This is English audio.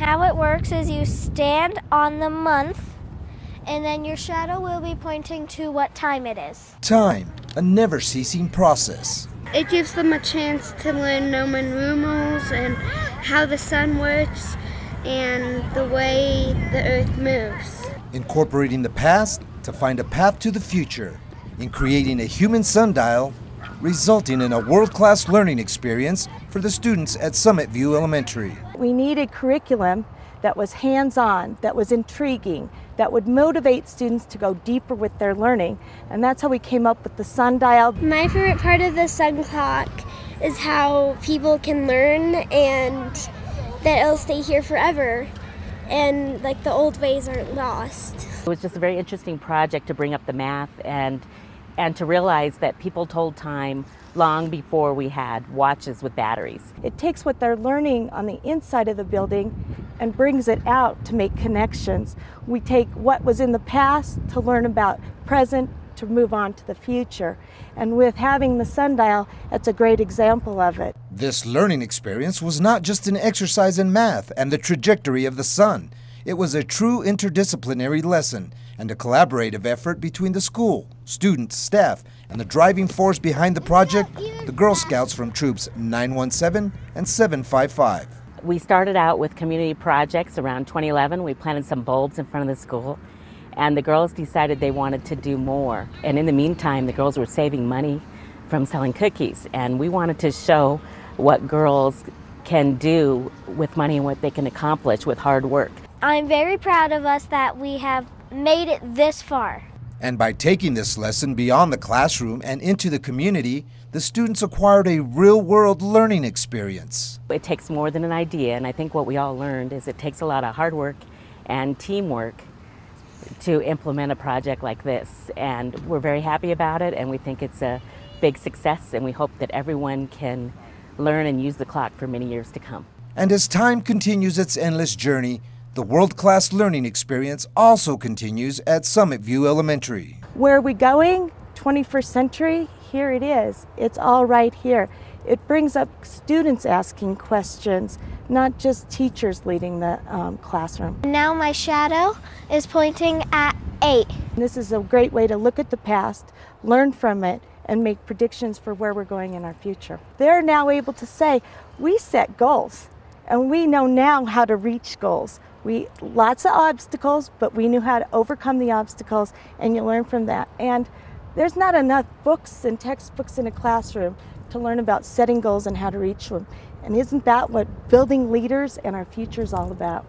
How it works is you stand on the month and then your shadow will be pointing to what time it is. Time, a never ceasing process. It gives them a chance to learn Roman numerals and how the sun works and the way the earth moves. Incorporating the past to find a path to the future in creating a human sundial, resulting in a world class learning experience for the students at Summit View Elementary. We needed curriculum that was hands on, that was intriguing, that would motivate students to go deeper with their learning. And that's how we came up with the sundial. My favorite part of the sun clock is how people can learn and that it'll stay here forever and like the old ways aren't lost. It was just a very interesting project to bring up the math and and to realize that people told time long before we had watches with batteries. It takes what they're learning on the inside of the building and brings it out to make connections. We take what was in the past to learn about present to move on to the future. And with having the sundial, that's a great example of it. This learning experience was not just an exercise in math and the trajectory of the sun. It was a true interdisciplinary lesson and a collaborative effort between the school, students, staff, and the driving force behind the project, the Girl Scouts from Troops 917 and 755. We started out with community projects around 2011. We planted some bulbs in front of the school, and the girls decided they wanted to do more. And in the meantime, the girls were saving money from selling cookies, and we wanted to show what girls can do with money and what they can accomplish with hard work. I'm very proud of us that we have made it this far. And by taking this lesson beyond the classroom and into the community, the students acquired a real world learning experience. It takes more than an idea, and I think what we all learned is it takes a lot of hard work and teamwork to implement a project like this. And we're very happy about it, and we think it's a big success, and we hope that everyone can learn and use the clock for many years to come. And as time continues its endless journey, the world class learning experience also continues at Summit View Elementary. Where are we going? 21st century? Here it is. It's all right here. It brings up students asking questions, not just teachers leading the um, classroom. Now my shadow is pointing at 8. This is a great way to look at the past, learn from it, and make predictions for where we're going in our future. They're now able to say, we set goals, and we know now how to reach goals. We lots of obstacles, but we knew how to overcome the obstacles and you learn from that. And there's not enough books and textbooks in a classroom to learn about setting goals and how to reach them. And isn't that what building leaders and our future is all about?